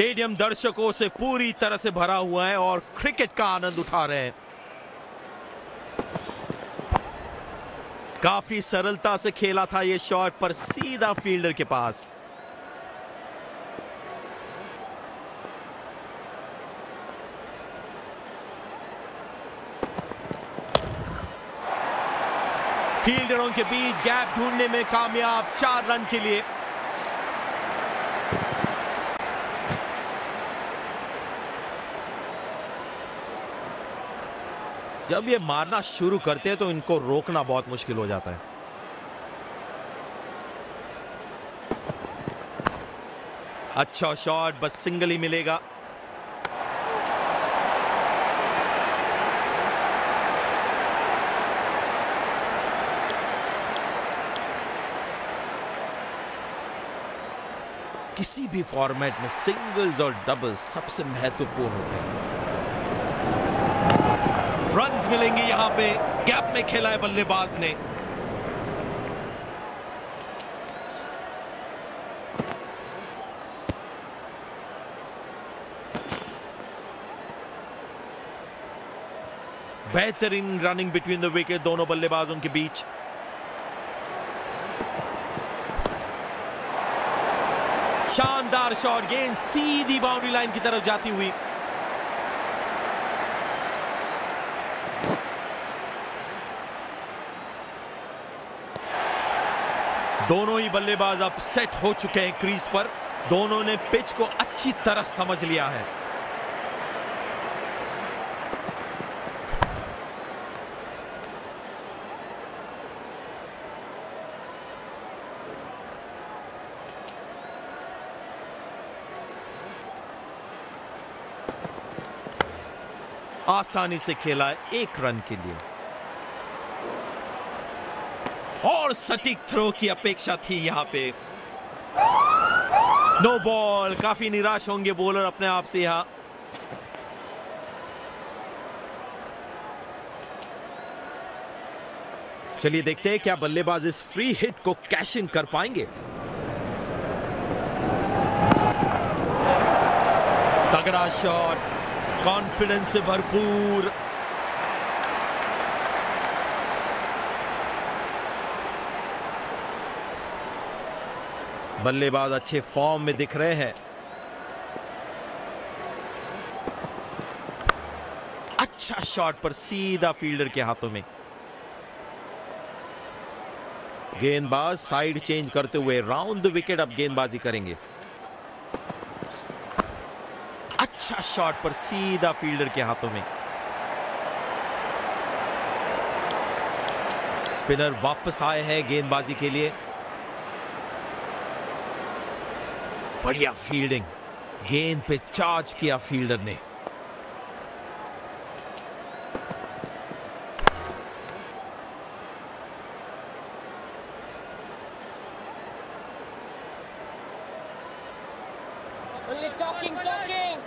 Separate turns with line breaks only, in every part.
Stadium दर्शकों से पूरी तरह से भरा हुआ है और क्रिकेट का आनंद उठा रहे हैं। काफ़ी सरलता से खेला था यह शॉट पर सीधा फील्डर के पास। फील्डरों के बीच गैप ढूँढने में कामयाब, चार रन के लिए। जब ये मारना शुरू करते हैं तो इनको रोकना बहुत मुश्किल हो जाता है। अच्छा शॉट बस सिंगल ही मिलेगा। किसी भी फॉर्मेट में सिंगल्स और डबल्स सबसे महत्वपूर्ण होते हैं। रन्स मिलेंगे यहाँ पे गैप में खेला है बल्लेबाज ने। बेहतरीन रनिंग बिटवीन द विकेट दोनों बल्लेबाजों के बीच। शानदार शॉट गेंद सीधी बाउंड्री लाइन की तरफ़ जाती हुई। दोनों ही बल्लेबाज अब सेट हो चुके हैं क्रीज पर। दोनों ने पिच को अच्छी तरह समझ लिया है। आसानी से खेला एक रन के लिए। और सटीक थ्रो की अपेक्षा थी यहाँ पे। नो बॉल काफ़ी निराश होंगे बॉलर अपने आप से यहाँ। चलिए देखते हैं क्या बल्लेबाज इस फ्री हिट को कैश इन कर पाएँगे। तगड़ा शॉट कॉन्फिडेंस से भरपूर। बल्लेबाज अच्छे फॉर्म में दिख रहे हैं। अच्छा शॉट पर सीधा फील्डर के हाथों में। गेंदबाज साइड चेंज करते हुए राउंड विकेट अब गेंदबाजी करेंगे। अच्छा शॉट पर सीधा फील्डर के हाथों में। स्पिनर वापस आए हैं गेंदबाजी के लिए। बढ़िया फील्डिंग गेंद पे चार्ज किया फील्डर ने.
Talking, talking.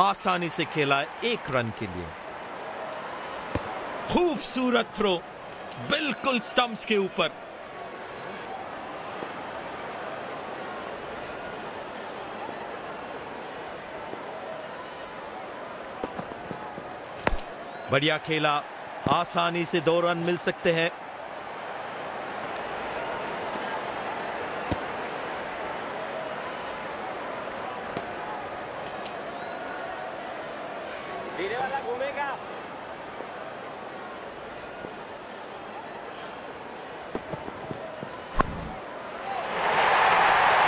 आसानी से खेला एक रन के लिए. खूबसूरत थ्रो बिल्कुल स्टंप्स के ऊपर। बढ़िया खेला। आसानी से दो रन मिल सकते हैं
धीरे वाला घूमेगा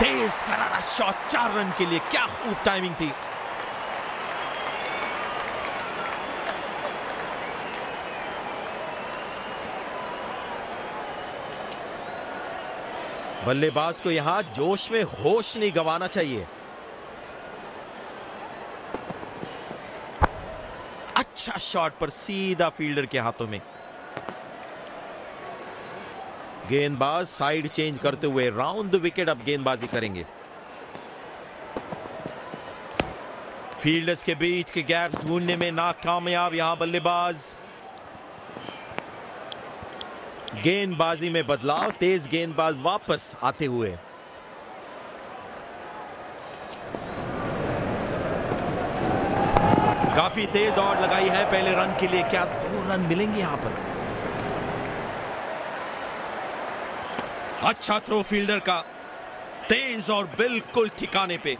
तेज करारा शॉट चार रन के लिए क्या खूब टाइमिंग थी। बल्लेबाज को यहाँ जोश में होश नहीं गंवाना चाहिए। अच्छा शॉट पर सीधा फील्डर के हाथों में। गेंदबाज साइड चेंज करते हुए राउंड द विकेट अब गेंदबाजी करेंगे। फील्डर्स के बीच के गैप ढूँढने में नाकामयाब यहाँ बल्लेबाज। गेंदबाजी में बदलाव, तेज गेंदबाज वापस आते हुए। काफ़ी तेज दौड़ लगाई है, पहले रन के लिए क्या दो रन मिलेंगे यहाँ पर? अच्छा थ्रो फील्डर का तेज और बिल्कुल ठिकाने पे।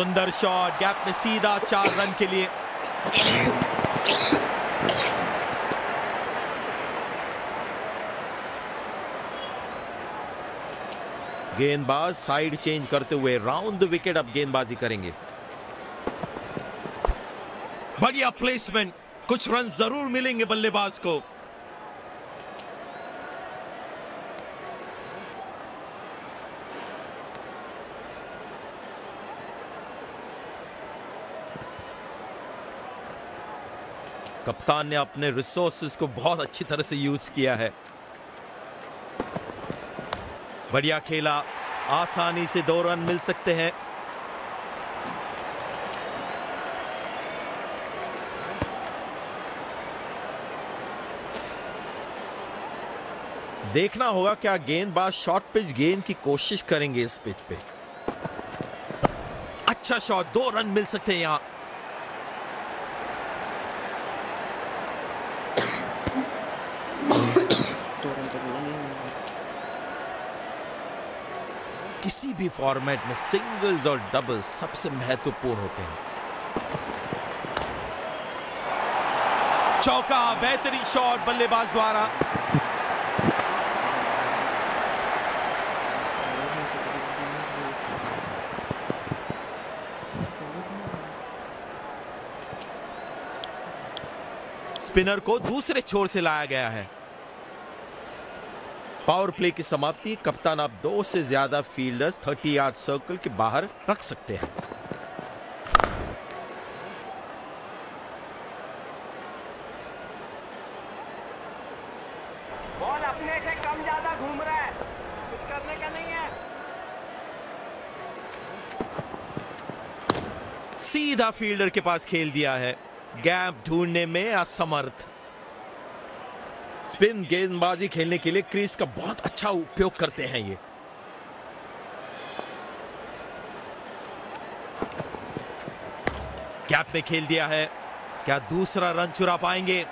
सुंदर शॉट गैप में सीधा चार रन के लिए। गेंदबाज साइड चेंज करते हुए राउंड विकेट अब गेंदबाजी करेंगे। बढ़िया प्लेसमेंट कुछ रन ज़रूर मिलेंगे बल्लेबाज को। कप्तान ने अपने रिसोर्सेज को बहुत अच्छी तरह से यूज़ किया है। बढ़िया खेला। आसानी से दो रन मिल सकते हैं। देखना होगा क्या गेंदबाज शॉर्ट पिच गेंद की कोशिश करेंगे इस पिच पे। अच्छा शॉट दो रन मिल सकते हैं यहाँ। किसी भी फॉर्मेट में सिंगल्स और डबल्स सबसे महत्वपूर्ण होते हैं। चौका, बेहतरीन शॉट बल्लेबाज द्वारा। स्पिनर को दूसरे छोर से लाया गया है। पावर प्ले की समाप्ति कप्तान आप दो से ज़्यादा फील्डर्स 30 यार्ड सर्कल के बाहर रख सकते हैं।
बॉल अपने से कम ज़्यादा घूम रहा है। कुछ करने का नहीं है।
सीधा फील्डर के पास खेल दिया है। गैप ढूँढने में असमर्थ। स्पिन गेंदबाजी खेलने के लिए क्रीज का बहुत अच्छा उपयोग करते हैं ये। गैप में खेल दिया है। क्या दूसरा रन चुरा पाएँगे?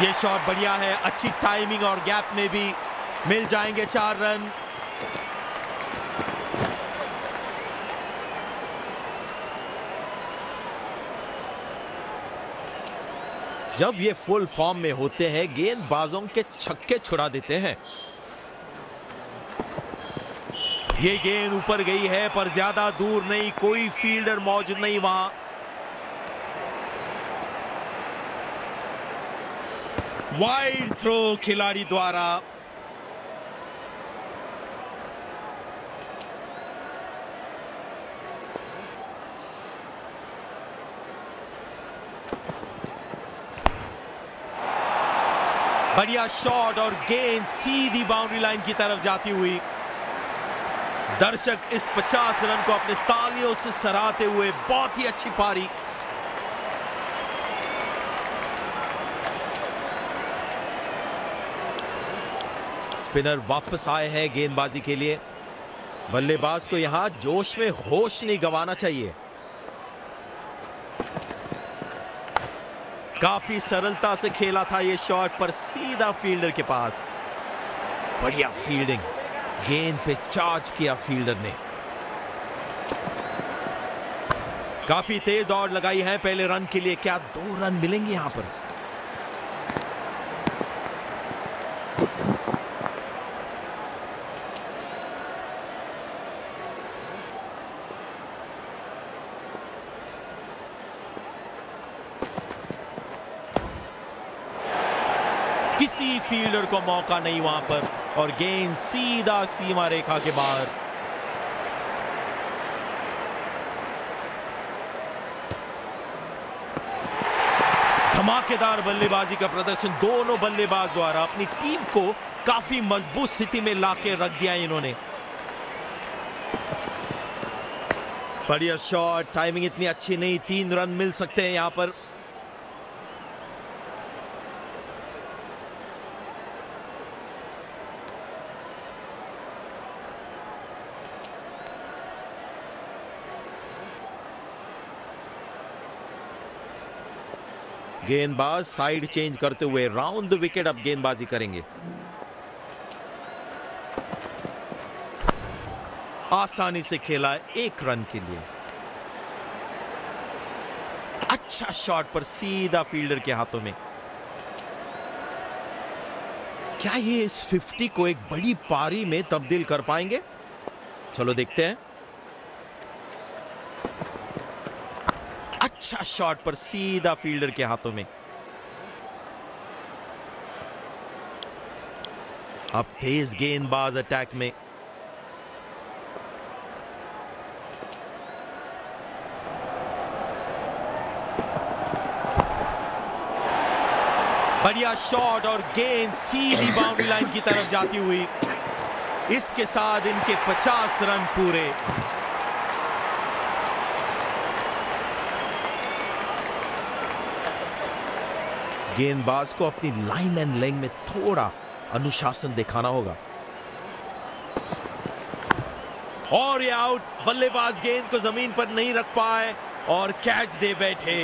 ये शॉट बढ़िया है। अच्छी टाइमिंग और गैप में भी मिल जाएँगे चार रन। जब ये फुल फॉर्म में होते हैं, गेंदबाजों के छक्के छुड़ा देते हैं। ये गेंद ऊपर गई है, पर ज़्यादा दूर नहीं, कोई फील्डर मौजूद नहीं वहाँ। वाइड थ्रो खिलाड़ी द्वारा। बढ़िया शॉट और गेंद सीधी बाउंड्री लाइन की तरफ़ जाती हुई। दर्शक इस 50 रन को अपने तालियों से सराहते हुए बहुत ही अच्छी पारी। स्पिनर वापस आए हैं गेंदबाजी के लिए। बल्लेबाज को यहाँ जोश में होश नहीं गंवाना चाहिए। काफ़ी सरलता से खेला था यह शॉट, पर सीधा फील्डर के पास। बढ़िया फील्डिंग। गेंद पे चार्ज किया फील्डर ने। काफ़ी तेज दौड़ लगाई है, पहले रन के लिए क्या दो रन मिलेंगे यहाँ पर? किसी फील्डर को मौका नहीं वहाँ पर, और गेंद सीधा सीमा रेखा के बाहर। धमाकेदार बल्लेबाजी का प्रदर्शन दोनों बल्लेबाज द्वारा। अपनी टीम को काफ़ी मज़बूत स्थिति में लाके रख दिया इन्होंने। बढ़िया शॉट टाइमिंग इतनी अच्छी नहीं, तीन रन मिल सकते हैं यहाँ पर। गेंदबाज साइड चेंज करते हुए राउंड द विकेट अब गेंदबाजी करेंगे। आसानी से खेला एक रन के लिए। अच्छा शॉट पर सीधा फील्डर के हाथों में। क्या ये इस 50 को एक बड़ी पारी में तब्दील कर पाएँगे? चलो देखते हैं। अच्छा शॉट पर सीधा फील्डर के हाथों में। अब तेज गेंदबाज अटैक में। बढ़िया शॉट और गेंद सीधी बाउंड्री लाइन की तरफ़ जाती हुई। इसके साथ इनके 50 रन पूरे। गेंदबाज को अपनी लाइन एंड लेंग में थोड़ा अनुशासन दिखाना होगा। और ये आउट बल्लेबाज गेंद को ज़मीन पर नहीं रख पाए और कैच दे बैठे।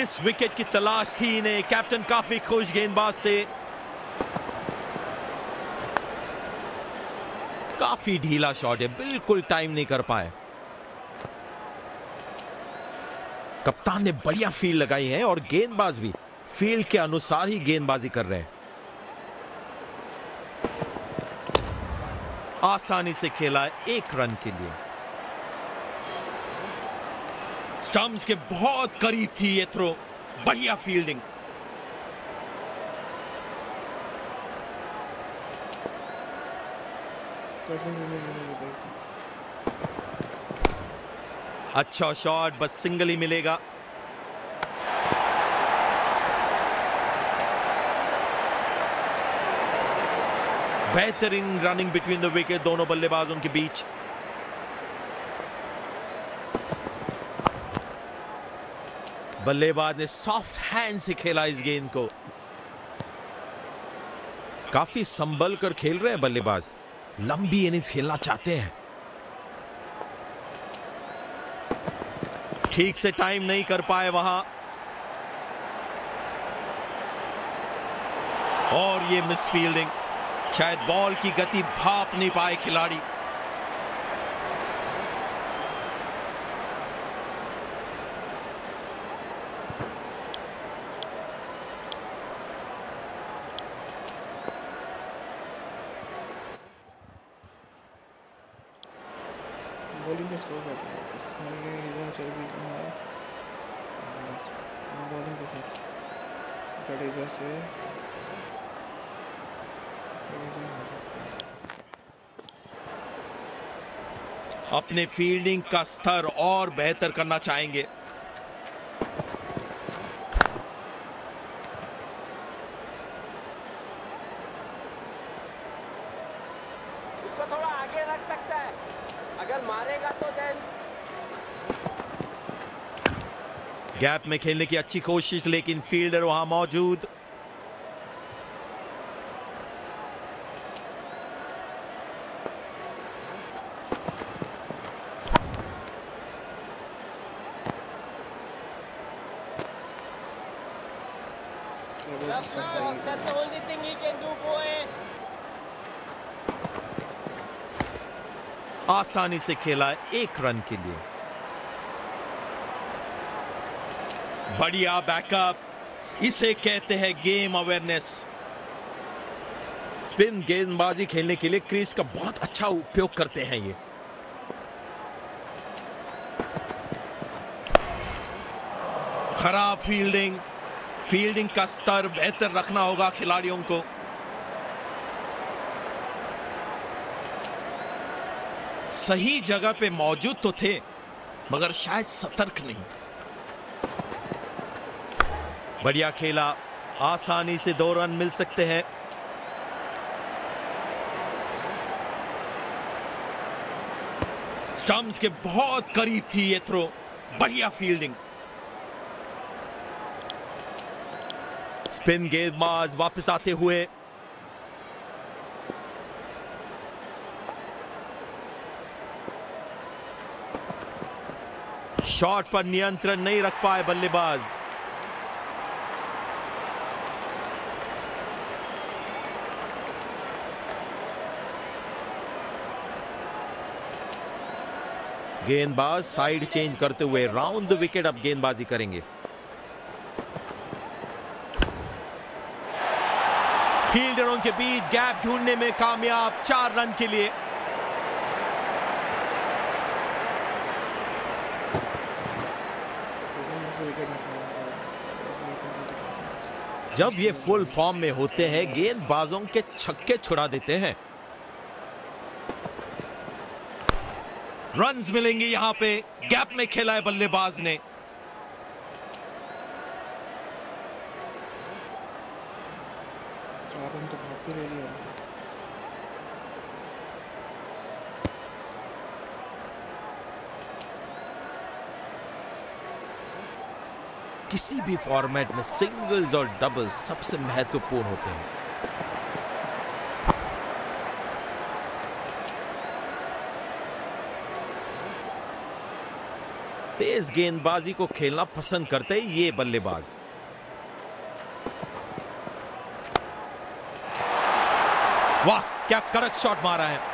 इस विकेट की तलाश थी इन्हें। कैप्टन काफ़ी खुश गेंदबाज से। काफ़ी ढीला शॉट है, बिल्कुल टाइम नहीं कर पाए। कप्तान ने बढ़िया फील लगाई है और गेंदबाज भी। फ़ील्ड के अनुसार ही गेंदबाजी कर रहे हैं। आसानी से खेला एक रन के लिए। स्टम्स के बहुत करीब थी ये थ्रो बढ़िया फील्डिंग अच्छा शॉट बस सिंगल ही मिलेगा। बेहतरीन रनिंग बिटवीन द विकेट दोनों बल्लेबाजों के बीच। बल्लेबाज ने सॉफ्ट हैंड से खेला इस गेंद को। काफ़ी संभल कर खेल रहे हैं बल्लेबाज। लंबी इनिंग्स खेलना चाहते हैं। ठीक से टाइम नहीं कर पाए वहाँ। और ये मिस फील्डिंग शायद बॉल की गति भाप नहीं पाए खिलाड़ी।
बॉलिंग चल है। से
अपने फील्डिंग का स्तर और बेहतर करना चाहेंगे।
उसको थोड़ा आगे रख सकता है। अगर मारेगा तो देन
गैप में खेलने की अच्छी कोशिश लेकिन फील्डर वहाँ मौजूद।
That's the only thing he can do, boy.
आसानी से खेला एक रन के लिए। बढ़िया बैकअप। इसे कहते हैं गेम अवेयरनेस। स्पिन गेंदबाजी खेलने के लिए क्रीज का बहुत अच्छा उपयोग करते हैं ये। खराब फील्डिंग। फील्डिंग का स्तर बेहतर रखना होगा खिलाड़ियों को। सही जगह पे मौजूद तो थे, मगर शायद सतर्क नहीं। बढ़िया खेला, आसानी से दो रन मिल सकते हैं। स्टम्स के बहुत करीब थी ये थ्रो बढ़िया फील्डिंग स्पिन गेंदबाज वापस आते हुए। शॉट पर नियंत्रण नहीं रख पाए बल्लेबाज। गेंदबाज साइड चेंज करते हुए राउंड द विकेट अब गेंदबाजी करेंगे फील्डरों के बीच गैप ढूँढने में कामयाब, चार रन के लिए। जब ये फुल फॉर्म में होते हैं, गेंदबाजों के छक्के छुड़ा देते हैं। रन्स मिलेंगे यहाँ पे। गैप में खेला है बल्लेबाज ने
चार रन तो भाग के ले लिया
किसी भी फॉर्मेट में सिंगल्स और डबल्स सबसे महत्वपूर्ण होते हैं। तेज गेंदबाजी को खेलना पसंद करते हैं ये बल्लेबाज। वाह, क्या कड़क शॉट मारा है।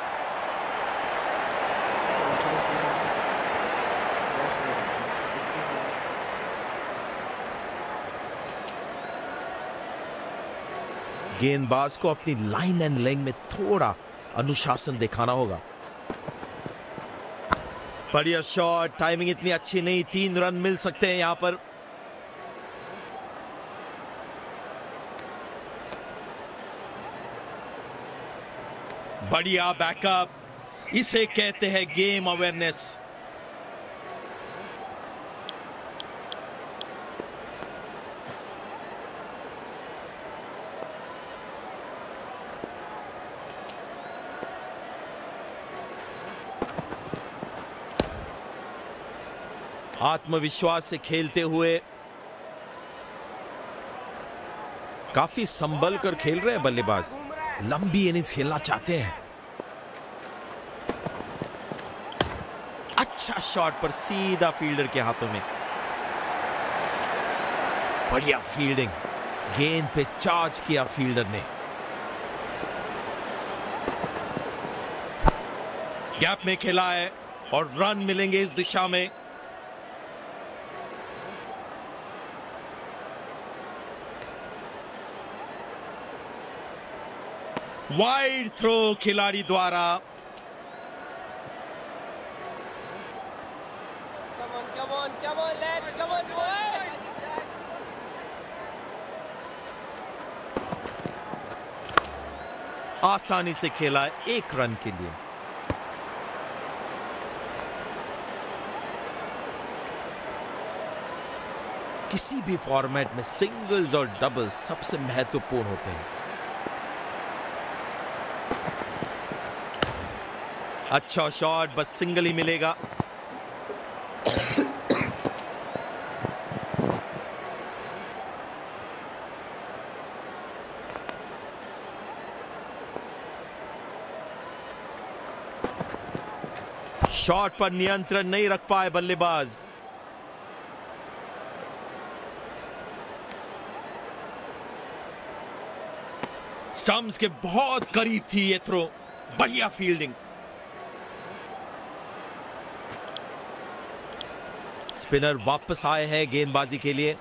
गेंदबाज को अपनी लाइन एंड लेंग में थोड़ा अनुशासन दिखाना होगा। बढ़िया शॉट टाइमिंग इतनी अच्छी नहीं, तीन रन मिल सकते हैं यहाँ पर। बढ़िया बैकअप इसे कहते हैं गेम अवेयरनेस आत्मविश्वास से खेलते हुए काफ़ी संभल कर खेल रहे हैं बल्लेबाज। लंबी इनिंग्स खेलना चाहते हैं। अच्छा शॉट पर सीधा फील्डर के हाथों में। बढ़िया फील्डिंग गेंद पे चार्ज किया फील्डर ने। गैप में खेला है और रन मिलेंगे इस दिशा में। वाइड थ्रो खिलाड़ी द्वारा! आसानी से खेला एक रन के लिए किसी भी फॉर्मेट में सिंगल्स और डबल्स सबसे महत्वपूर्ण होते हैं अच्छा शॉट बस सिंगल ही मिलेगा। शॉट पर नियंत्रण नहीं रख पाए बल्लेबाज। स्टम्स के बहुत करीब थी ये थ्रो बढ़िया फील्डिंग स्पिनर वापस आए हैं गेंदबाजी के लिए।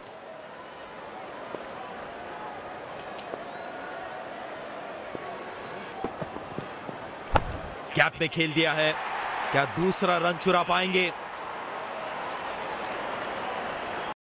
गैप में खेल दिया है। क्या दूसरा रन चुरा पाएँगे?